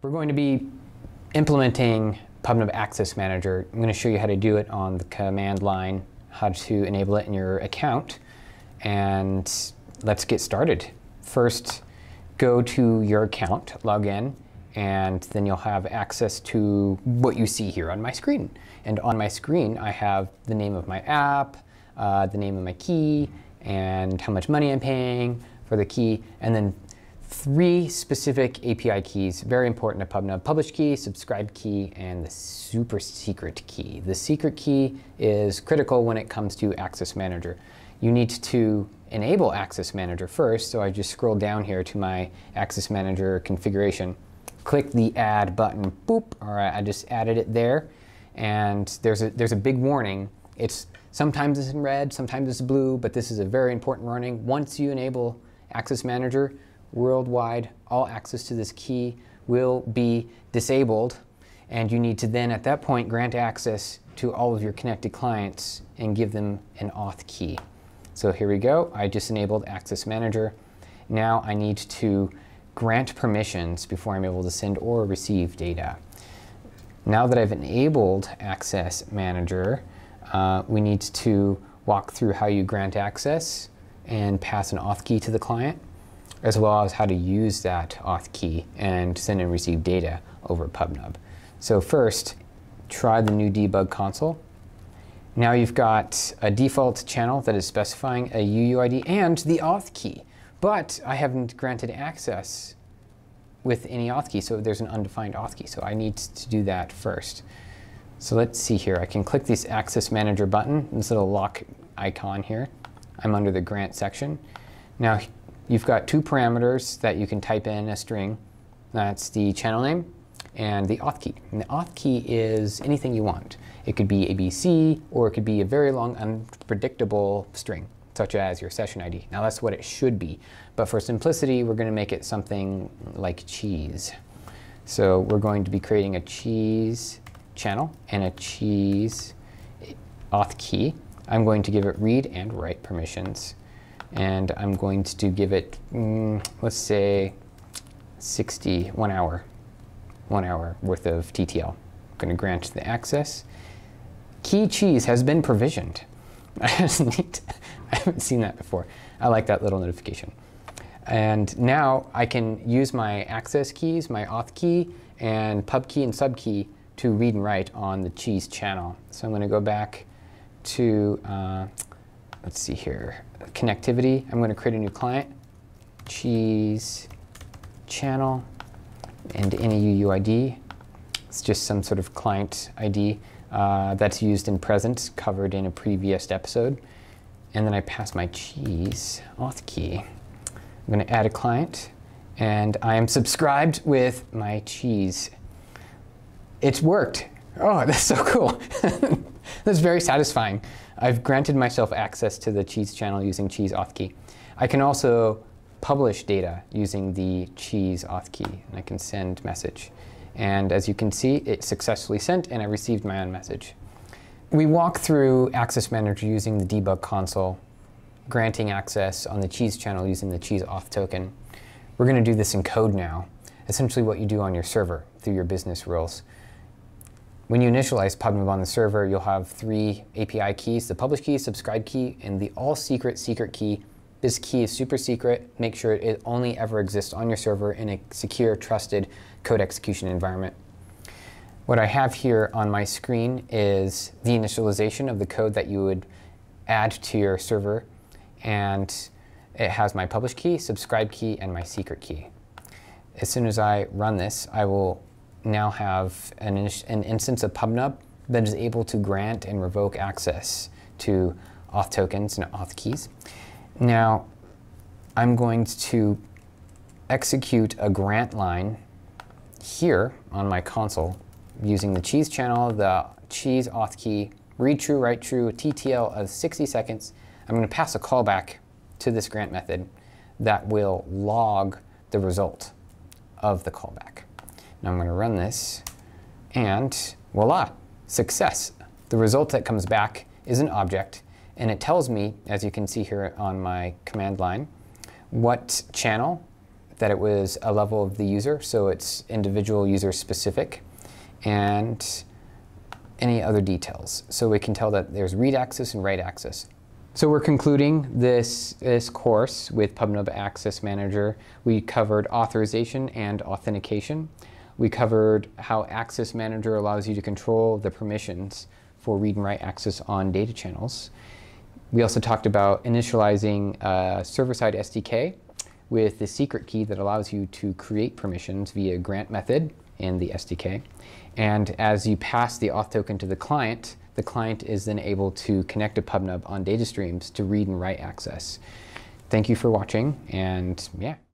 We're going to be implementing PubNub Access Manager. I'm going to show you how to do it on the command line, how to enable it in your account, and let's get started. First, go to your account, log in, and then you'll have access to what you see here on my screen. And on my screen, I have the name of my app, uh, the name of my key, and how much money I'm paying for the key, and then three specific API keys, very important to PubNub, publish key, subscribe key, and the super secret key. The secret key is critical when it comes to Access Manager. You need to enable Access Manager first, so I just scroll down here to my Access Manager configuration, click the Add button, boop, all right, I just added it there, and there's a, there's a big warning. It's Sometimes it's in red, sometimes it's blue, but this is a very important warning. Once you enable Access Manager, worldwide, all access to this key will be disabled. And you need to then, at that point, grant access to all of your connected clients and give them an auth key. So here we go. I just enabled Access Manager. Now I need to grant permissions before I'm able to send or receive data. Now that I've enabled Access Manager, uh, we need to walk through how you grant access and pass an auth key to the client as well as how to use that auth key and send and receive data over PubNub. So first, try the new debug console. Now you've got a default channel that is specifying a UUID and the auth key, but I haven't granted access with any auth key, so there's an undefined auth key, so I need to do that first. So let's see here, I can click this Access Manager button, this little lock icon here. I'm under the grant section. Now You've got two parameters that you can type in a string. That's the channel name and the auth key. And the auth key is anything you want. It could be ABC, or it could be a very long, unpredictable string, such as your session ID. Now that's what it should be. But for simplicity, we're going to make it something like cheese. So we're going to be creating a cheese channel and a cheese auth key. I'm going to give it read and write permissions and I'm going to give it, mm, let's say, 60, one hour, one hour worth of TTL. I'm going to grant the access. Key cheese has been provisioned. I haven't seen that before. I like that little notification. And now I can use my access keys, my auth key, and pub key and sub key to read and write on the cheese channel. So I'm going to go back to, uh, let's see here, connectivity. I'm going to create a new client, cheese channel, and any UUID. It's just some sort of client ID uh, that's used in presence, covered in a previous episode. And then I pass my cheese auth key. I'm going to add a client, and I am subscribed with my cheese. It's worked. Oh, that's so cool. that's very satisfying. I've granted myself access to the cheese channel using cheese auth key. I can also publish data using the cheese auth key, and I can send message. And as you can see, it successfully sent, and I received my own message. We walk through Access Manager using the debug console, granting access on the cheese channel using the cheese auth token. We're going to do this in code now, essentially what you do on your server through your business rules. When you initialize PubNub on the server, you'll have three API keys, the publish key, subscribe key, and the all secret secret key. This key is super secret. Make sure it only ever exists on your server in a secure, trusted code execution environment. What I have here on my screen is the initialization of the code that you would add to your server. And it has my publish key, subscribe key, and my secret key. As soon as I run this, I will now have an, an instance of PubNub that is able to grant and revoke access to auth tokens and auth keys. Now, I'm going to execute a grant line here on my console using the cheese channel, the cheese auth key, read true, write true, TTL of 60 seconds. I'm going to pass a callback to this grant method that will log the result of the callback. Now I'm going to run this, and voila, success. The result that comes back is an object, and it tells me, as you can see here on my command line, what channel that it was a level of the user, so it's individual user specific, and any other details. So we can tell that there's read access and write access. So we're concluding this, this course with PubNub Access Manager. We covered authorization and authentication. We covered how Access Manager allows you to control the permissions for read and write access on data channels. We also talked about initializing a server-side SDK with the secret key that allows you to create permissions via grant method in the SDK. And as you pass the auth token to the client, the client is then able to connect to PubNub on data streams to read and write access. Thank you for watching, and yeah.